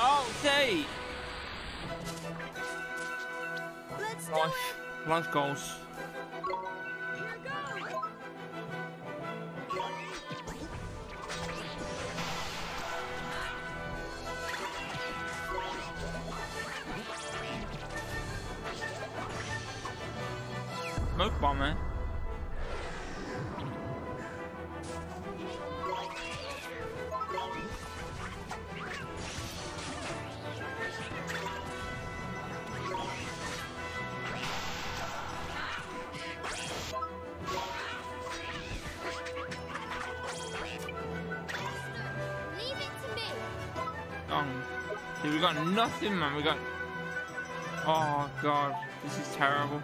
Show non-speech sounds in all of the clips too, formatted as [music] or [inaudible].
Okay. Let's do Life, it. life goals. Here goes. Smoke bomb, dude, we got nothing, man. We got. Oh god, this is terrible.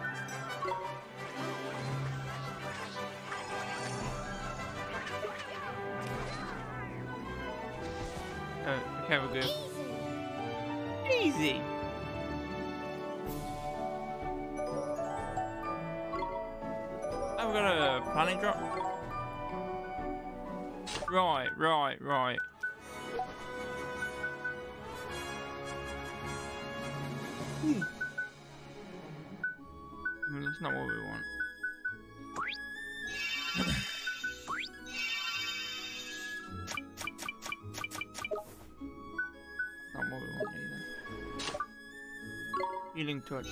Uh, okay, we're good. Easy. Easy. Oh, we got a planet drop. Right, right, right. Hmm. That's not what we want. not what we want either. Healing touch.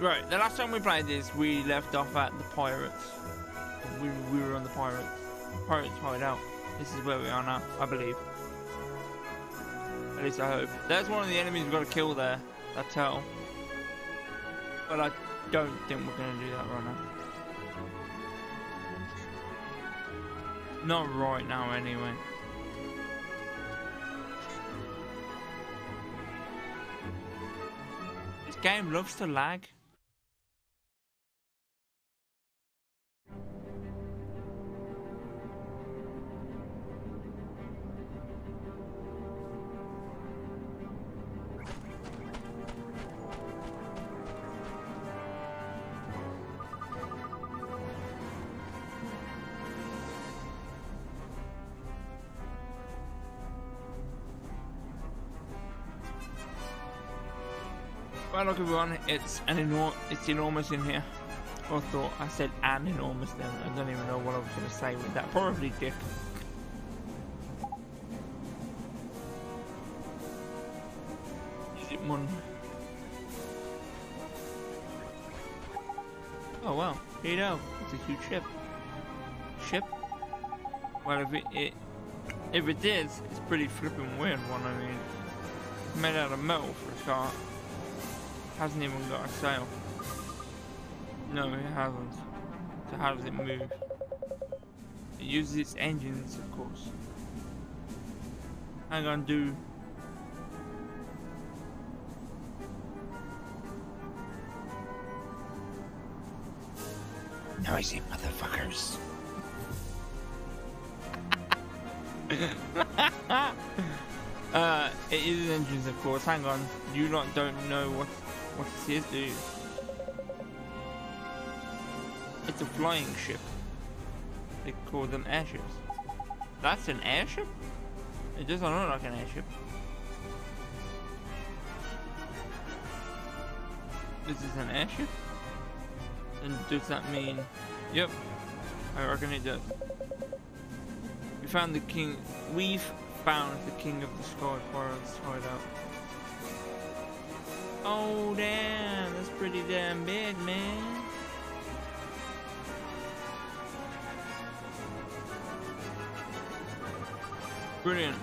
Right, the last time we played this, we left off at the pirates. We, we were on the pirates. Pirates hideout. This is where we are now, I believe. At least I hope. There's one of the enemies we've got to kill there. That's tell. But I don't think we're going to do that right now. Not right now, anyway. This game loves to lag. Look everyone, it's an enor- it's enormous in here. I thought I said an enormous then. I don't even know what I was going to say with that. Probably dick. Is it mon? Oh well, here you go. It's a huge ship. Ship? Well, if it, it if it is, it's pretty flipping weird one. I mean, made out of metal for a start. Hasn't even got a sail. No, it hasn't. So how does it move? It uses its engines, of course. Hang on, do. Noisy motherfuckers. [laughs] uh, it is engines, of course. Hang on, you lot don't know what what this is, do? It's a flying ship. They call them airships. That's an airship? It doesn't look like an airship. This is an airship? And does that mean... Yep, I reckon it does. We found the king... We've found the king of the sky pirates hideout. Oh damn, that's pretty damn big, man. Brilliant.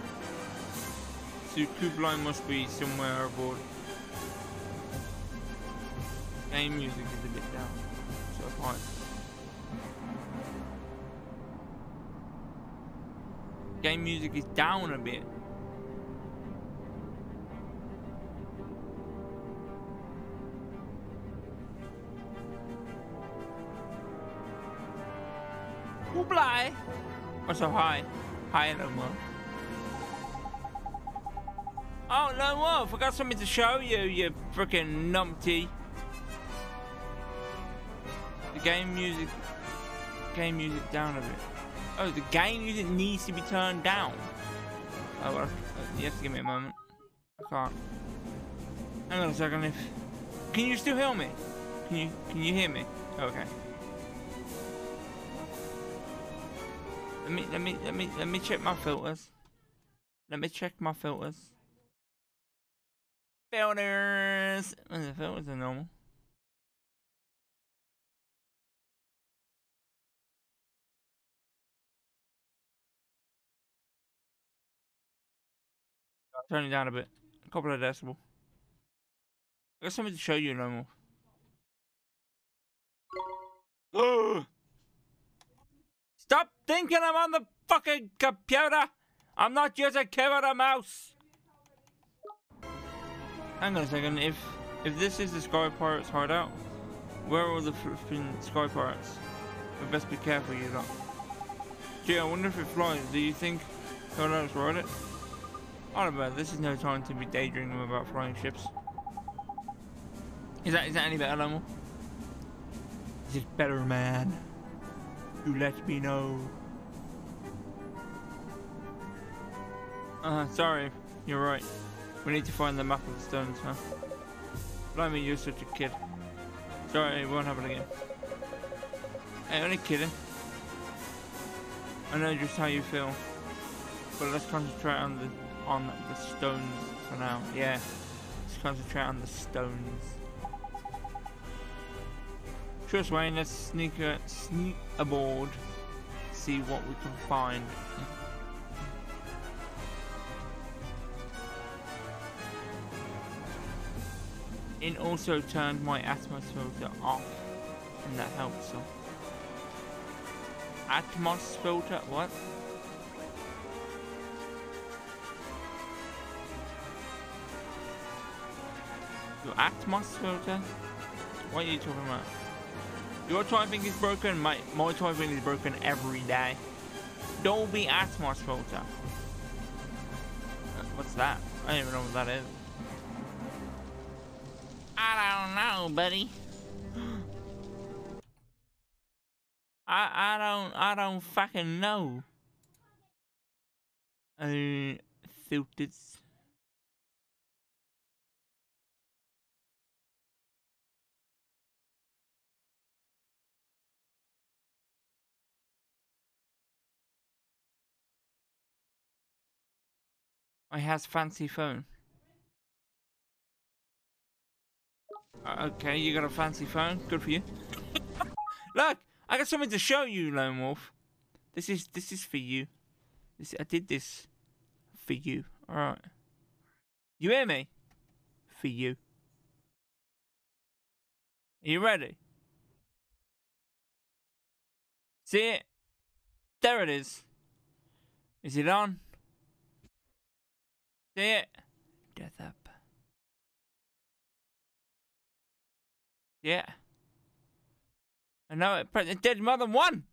So Kublai must be somewhere aboard. Game music is a bit down, so fine. Game music is down a bit. Kublai! What's high? Hi, no more. Oh, no more! Forgot something to show you, you freaking numpty. The game music... Game music down a bit. Oh, the game music needs to be turned down. Oh, well, you have to give me a moment. I can't. Hang on a second. If can you still hear me? Can you can you hear me? Okay. Let me let me let me let me check my filters. Let me check my filters. Filters. The filters are normal. Turn it down a bit. A couple of decibel. I got something to show you normal. [gasps] Stop thinking I'm on the fucking computer! I'm not just a kid with a mouse! Hang on a second, if if this is the Sky Pirates hideout, where are the flipping Sky Pirates? We best be careful, you lot. Gee, I wonder if it flies. Do you think no else ride it? I don't know, this is no time to be daydreaming about flying ships. Is that is that any better, Lomo? Is it better, man? You let me know. Uh, sorry, you're right. We need to find the map of the stones, huh? Blimey, you're such a kid. Sorry, it won't happen again. Hey, only kidding. I know just how you feel. But let's concentrate on the on the stones for now. Yeah. Let's concentrate on the stones. Trust Wayne, let's sneak a, sneak aboard. See what we can find. It also turned my Atmos filter off, and that helps some. Atmos filter, what? Your Atmos filter? What are you talking about? Your typing is broken, my, my typing is broken every day. Don't Dolby Atmos filter. Uh, what's that? I don't even know what that is. I don't know, buddy. [gasps] I I don't I don't fucking know. Uh, filters. I has fancy phone. Uh, okay, you got a fancy phone. Good for you. [laughs] Look, I got something to show you, Lone Wolf. This is this is for you. This I did this for you. All right. You hear me? For you. Are you ready? See it? There it is. Is it on? See it? Death up. Yeah. I know it, but it did more than one.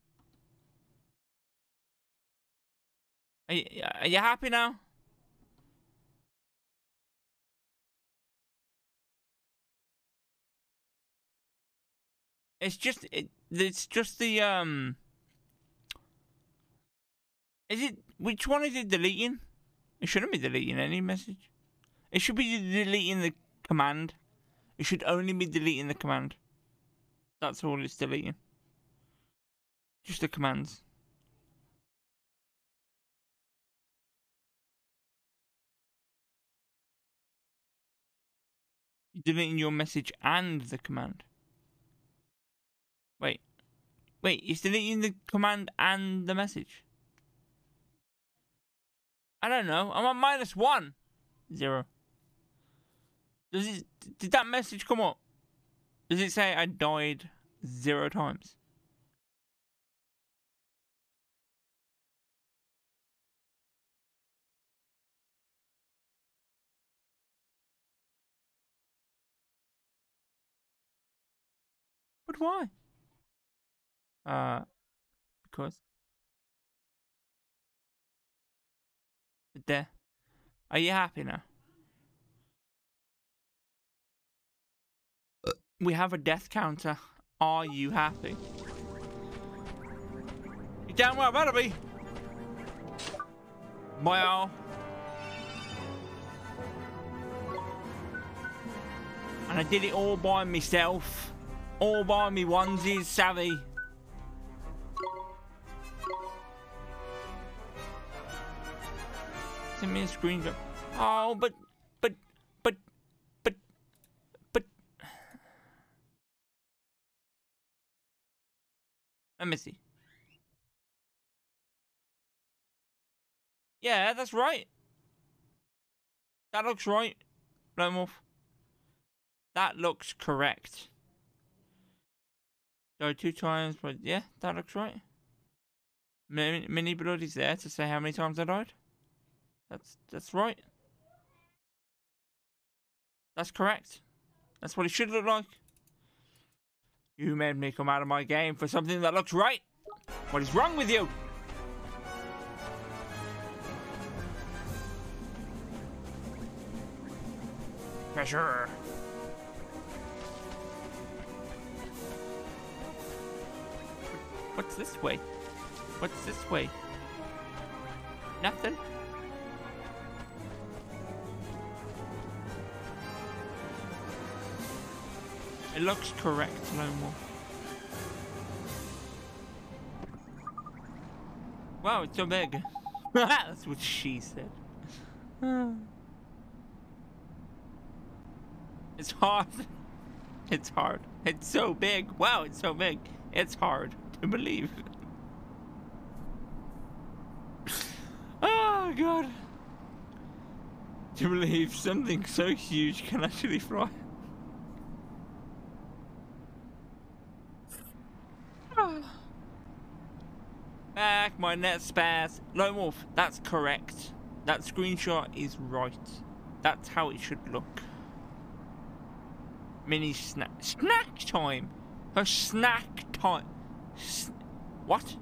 Are you, are you happy now? It's just it, it's just the um. Is it which one is it deleting? It shouldn't be deleting any message. It should be deleting the command. It should only be deleting the command. That's all it's deleting. Just the commands. Deleting your message and the command. Wait. Wait, it's deleting the command and the message. I don't know. I'm on minus one. Zero. Does it, did that message come up? Does it say I died zero times? But why? Uh, because. Are you happy now? We have a death counter. Are you happy? You damn well better be. Wow. And I did it all by myself. All by me onesies, savvy. A screenshot. Oh, but, but, but, but, but. Let me see. Yeah, that's right. That looks right. Off. That looks correct. So two times, but yeah, that looks right. Mini, mini blood is there to say how many times I died. That's that's right. That's correct. That's what it should look like. You made me come out of my game for something that looks right. What is wrong with you? Pressure. What's this way? What's this way? Nothing. It looks correct, no more. Wow, it's so big. [laughs] That's what she said. [sighs] it's hard. [laughs] It's hard. It's so big. Wow, it's so big. It's hard to believe. [laughs] oh, God. To believe something so huge can actually fly. Back my net spaz. Lone Wolf, that's correct. That screenshot is right. That's how it should look. Mini snack. Snack time! Her snack time. S what?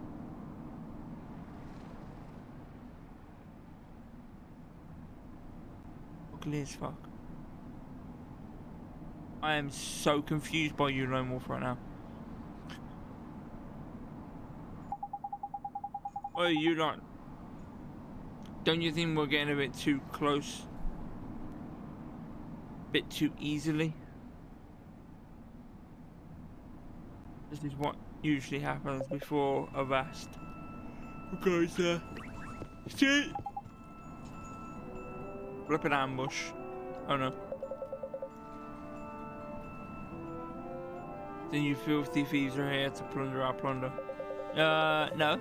Ugly as fuck. I am so confused by you, Lone Wolf, right now. Oh, you don't. Don't you think we're getting a bit too close? A bit too easily? This is what usually happens before a vast. Guys there. Shit! Flip an ambush. Oh no. Then you filthy thieves are here to plunder our plunder. Uh, no.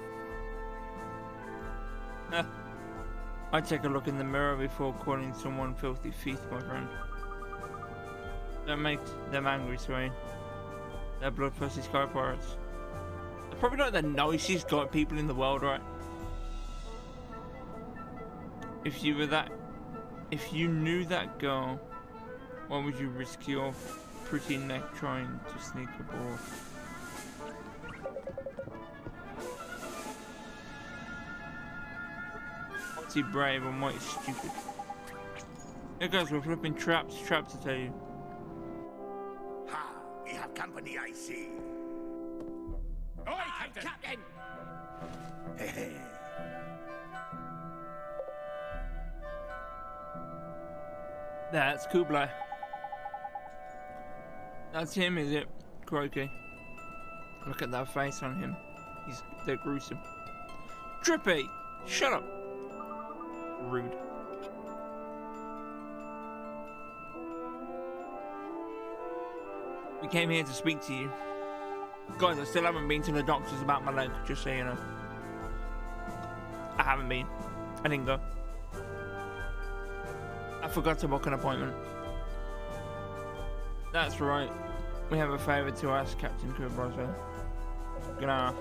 I take a look in the mirror before calling someone filthy thief, my friend. Don't make them angry, Swaine. They're bloodthirsty sky pirates. They're probably not the nicest god people in the world, right? If you were that... If you knew that girl, why would you risk your pretty neck trying to sneak aboard? Mighty brave or mighty stupid. Hey guys, we're flipping traps, traps to tell you. Ha! We have company, I see. Oi, Captain! Captain! That's Kublai. That's him, is it? Croaky. Look at that face on him. He's they're gruesome. Drippy! Shut up! Rude. We came here to speak to you. Guys, I still haven't been to the doctors about my leg, just so you know. I haven't been. I didn't go. I forgot to book an appointment. That's right. We have a favour to ask Captain Broswell. Gonna...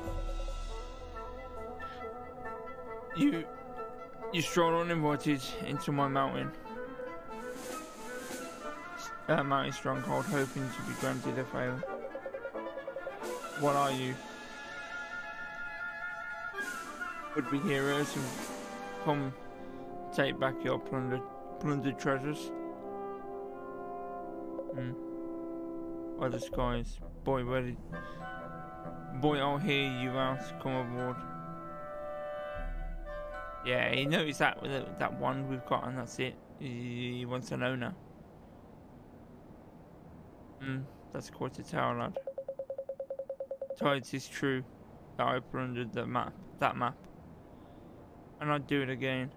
You... You strolled uninvited into my mountain. Uh, mountain stronghold, hoping to be granted a favour. What are you? Would be heroes and come take back your plundered, plundered treasures? Hmm. By skies. Boy, where did... Boy, I'll hear you out. Come aboard. Yeah, he knows that that one we've got, and that's it. He wants an owner. Hmm, that's quite a tale, lad. Tides is true that I plundered the map, that map, and I'd do it again.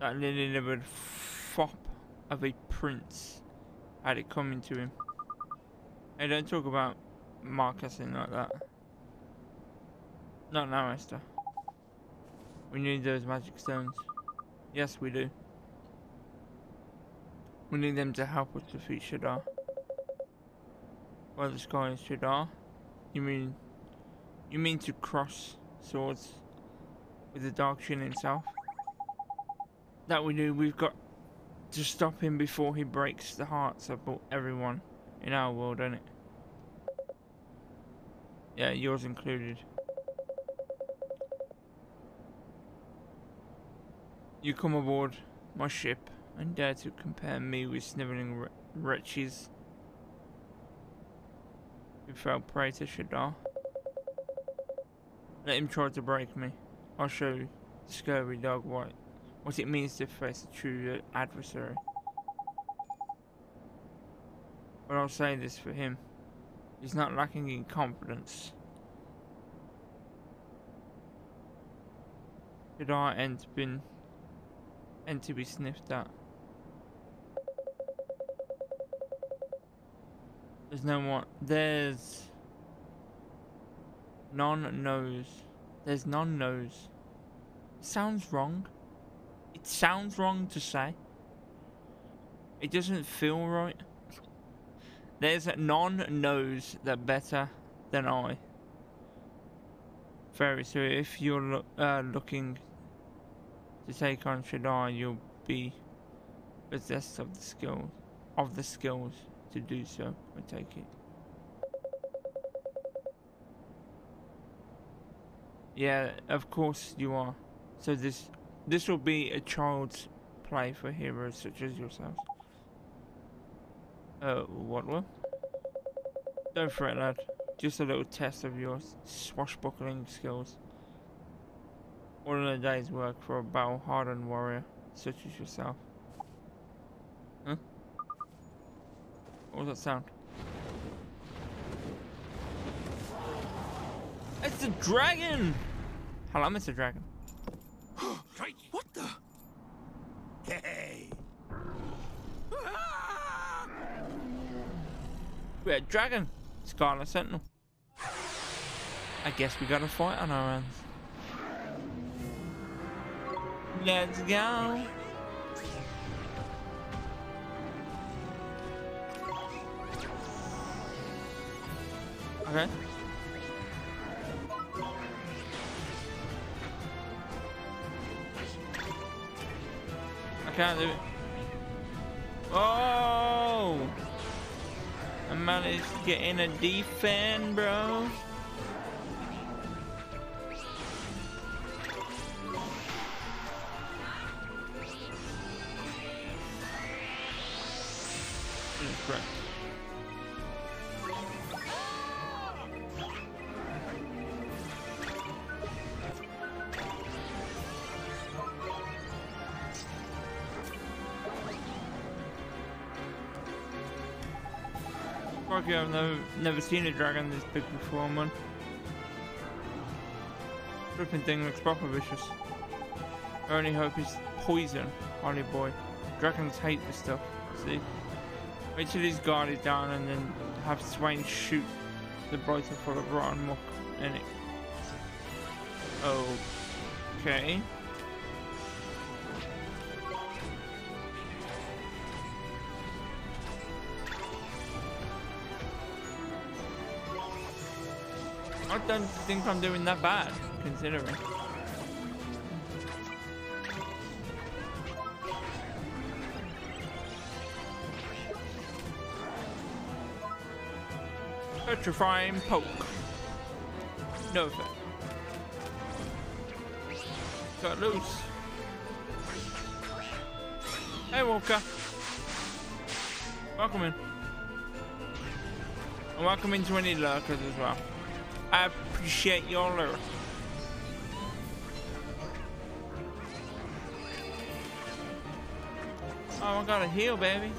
That lily-livered fop of a prince had it coming to him. Hey, don't talk about Marcassin like that. Not now, Esther. We need those magic stones. Yes, we do. We need them to help us defeat Shadar. Well, the sky is Shadar. You mean... You mean to cross swords with the Dark Djinn himself? That we do. We've got to stop him before he breaks the hearts of everyone in our world, ain't it? Yeah, yours included. You come aboard my ship and dare to compare me with sniveling wretches who fell prey to Shadar. Let him try to break me. I'll show the scurvy dog what, what it means to face a true adversary. But I'll say this for him. He's not lacking in confidence. Shadar ain't been and to be sniffed at. There's no one. There's none knows. There's none knows. Sounds wrong. It sounds wrong to say. It doesn't feel right. There's none knows that better than I. Very so if you're lo uh, looking to take on Shadar, you'll be possessed of the skills of the skills to do so, I take it. Yeah, of course you are. So this this will be a child's play for heroes such as yourselves. Uh, what will? Don't fret, lad. Just a little test of your swashbuckling skills. All a day's work for a battle-hardened warrior such as yourself. Huh? What was that sound? It's a dragon! Hello, Mr. Dragon. [gasps] what the? Hey! [gasps] We're a dragon! Scarlet Sentinel. I guess we got a fight on our hands. Let's go. Okay. I can't do it. Oh! I managed to get in a defend, bro. I've never, never seen a dragon this big before, man. Flipping thing looks proper vicious. I only hope it's poison, Holly boy. Dragons hate this stuff, see? Wait till his guard is down and then have Swaine shoot the brighter full of rotten muck in it. Okay. I don't think I'm doing that bad, considering. Petrifying poke. No effect. Got loose. Hey Walker. Welcome in. And welcome into any lurkers as well. I appreciate your honor. Oh, I got a heal, baby.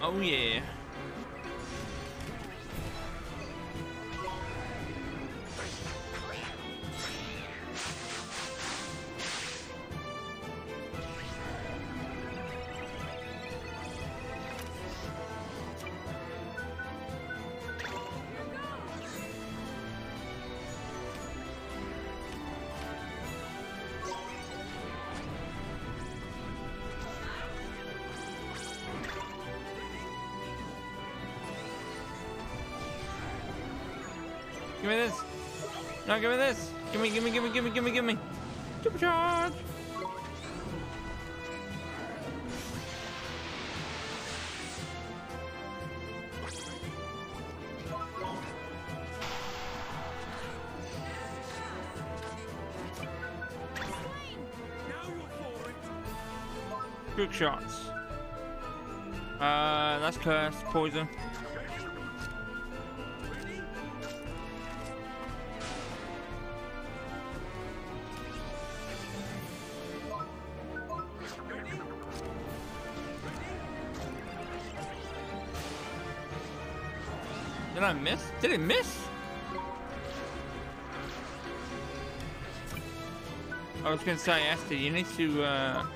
Oh, yeah. Give me this. No, give me this. Give me, give me, give me, give me, give me, give me. Supercharge. Quick shots. Uh, that's cursed. Poison. Did it miss? I was gonna say, Esther, you need to, uh...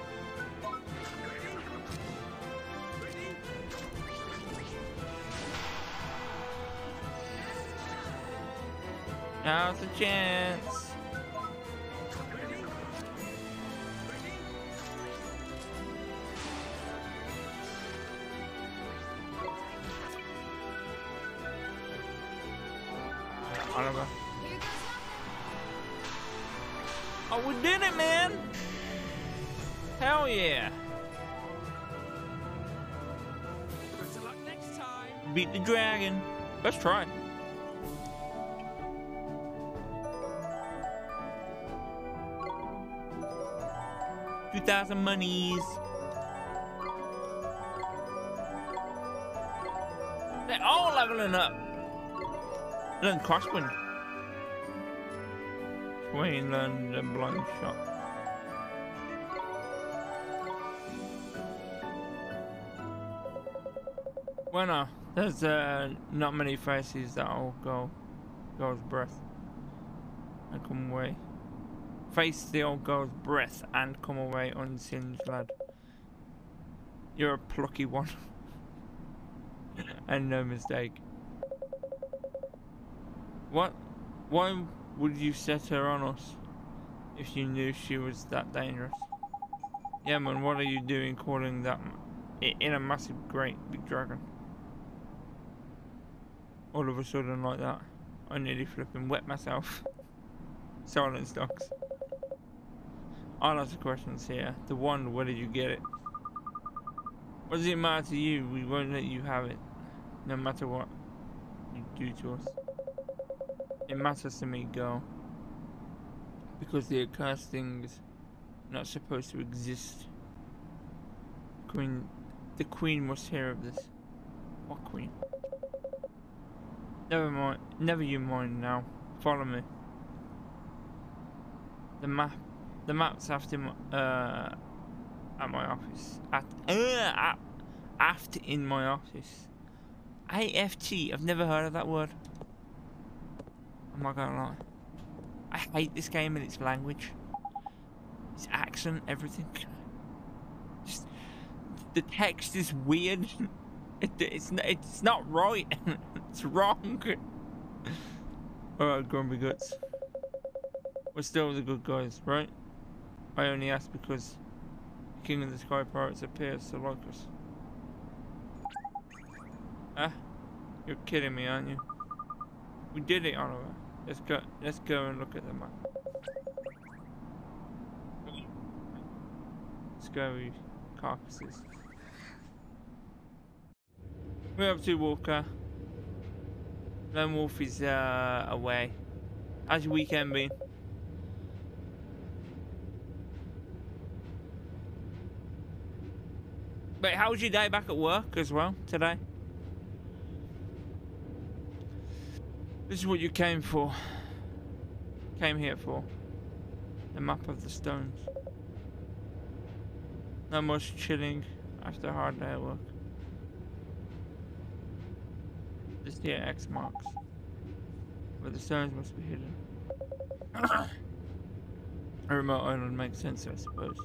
Now's the chance. Try. Two thousand monies. They're all leveling up. Learn crosswind. Swaine learned a blind shot. Well, no, there's uh, not many faces that'll go, go's breath and come away. Face the old girl's breath and come away unsinged, lad. You're a plucky one. [laughs] and no mistake. What? Why would you set her on us if you knew she was that dangerous? Yeah, man, what are you doing calling that in a massive, great big dragon? All of a sudden, like that, I nearly flipping wet myself. [laughs] Silence stocks. I'll ask the questions here. The one, where did you get it? What does it matter to you? We won't let you have it, no matter what you do to us. It matters to me, girl. Because the accursed thing's not supposed to exist. Queen, the queen must hear of this. What queen? Never mind. Never you mind now. Follow me. The map. The map's after my, uh, at my office. At uh, after in my office. AFT. I've never heard of that word. I'm not gonna lie. I hate this game and its language. Its accent, everything. Just the text is weird. [laughs] It, it's it's not right. [laughs] it's wrong. Alright, Grumpy Guts. We're still the good guys, right? I only ask because King of the Sky Pirates appears to like us. Ah, you're kidding me, aren't you? We did it, Oliver. Let's go. Let's go and look at the map. Scary carcasses. We're up to Walker. Lone Wolf is uh, away. How's your weekend been? Wait, how was your day back at work as well today? This is what you came for. Came here for. The map of the stones. Not much chilling after a hard day at work. Just here X marks. where the stones must be hidden. [coughs] a remote island makes sense, I suppose.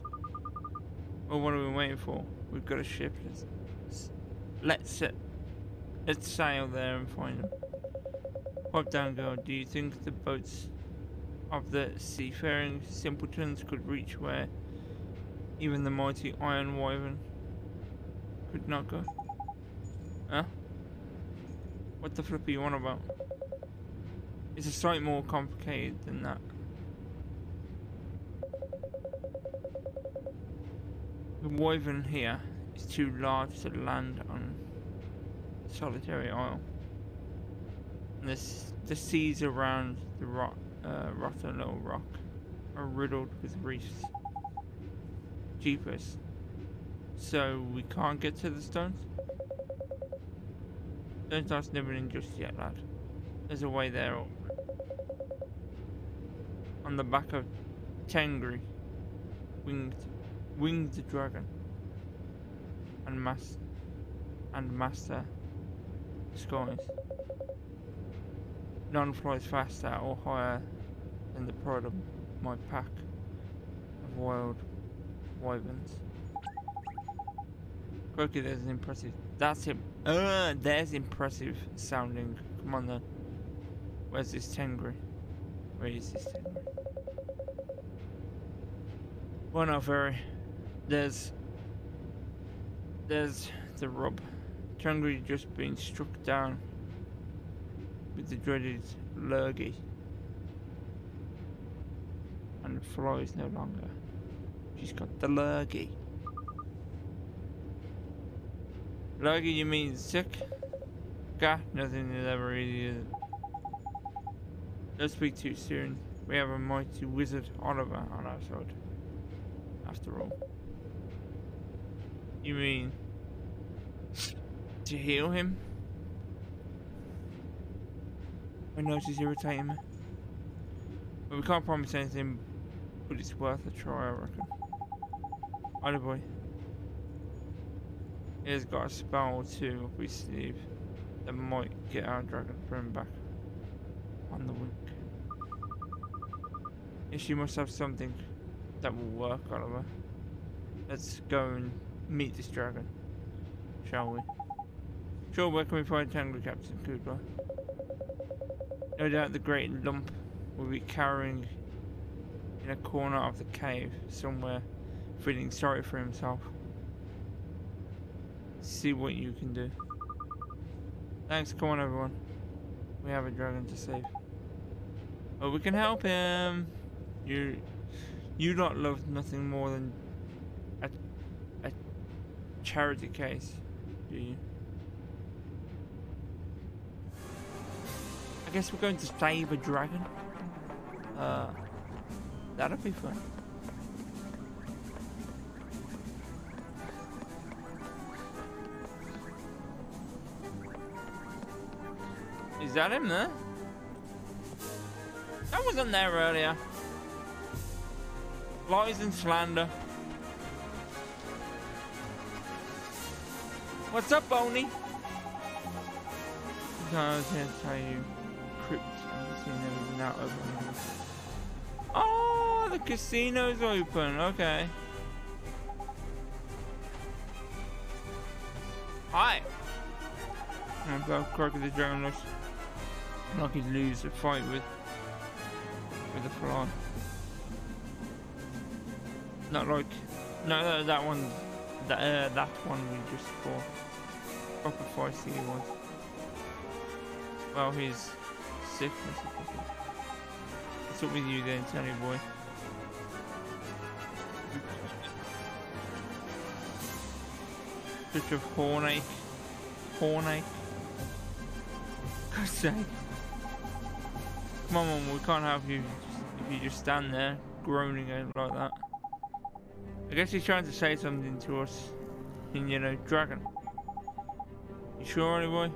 Well, what are we waiting for? We've got a ship. Let's, let's- let's sail there and find them. Pipe down, girl. Do you think the boats of the seafaring simpletons could reach where even the mighty Iron Wyvern could not go? What the flip are you on about? It's a sight more complicated than that. The Wyvern here is too large to land on solitary isle. And the, the seas around the rock, uh, rotten little rock are riddled with reefs. Jeepers. So we can't get to the stones? Don't start sniveling just yet, lad. There's a way there. al- On the back of Tengri, winged, winged dragon, and and master skies. None flies faster or higher than the pride of my pack of wild wyverns. Crikey, there's an impressive. That's him. Uh, there's impressive sounding. Come on then. Where's this Tengri? Where is this Tengri? Well, no, very. There's. There's the rub. Tengri just been struck down with the dreaded lurgy. And flies no longer. She's got the lurgy. Lurgy, you mean sick? God, nothing is ever easy. Don't speak too soon. We have a mighty wizard Oliver on our side. After all. You mean to heal him? I know is irritating me. But we can't promise anything, but it's worth a try, I reckon. Either boy. He has got a spell too up his sleeve that might get our dragon friend back on the wing. Yes, she must have something that will work, Oliver. Let's go and meet this dragon, shall we? Sure, where can we find Tengri Captain Kublai? No doubt the great lump will be cowering in a corner of the cave somewhere, feeling sorry for himself. See what you can do. Thanks, come on everyone. We have a dragon to save. But we can help him. You you lot love nothing more than a a charity case, do you? I guess we're going to save a dragon. Uh, that'll be fun. That him there? That wasn't there earlier. Lies and slander. What's up, Boney? I was gonna tell you. Crypt casino is now open. Oh, the casino's open. Okay. Hi. I'm about Crocker the looks like he'd lose a fight with with a fly. Not like no that, one that uh, that one we just fought. Proper feisty he was. Well he's sick I suppose. What's up with you then, Tony boy? Such a hornache. Hornache. [laughs] God's sake. Come on, we can't have you if you just stand there groaning like that. I guess he's trying to say something to us in, you know, dragon. You sure, boy?